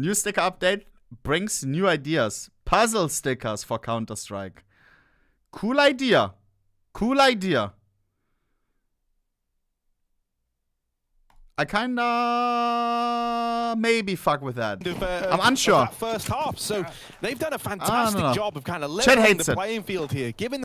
New sticker update brings new ideas. Puzzle stickers for Counter Strike. Cool idea. Cool idea. I kinda maybe fuck with that. Uh, I'm unsure. first half, so they've done a fantastic job of kind of leveling the playing field here, giving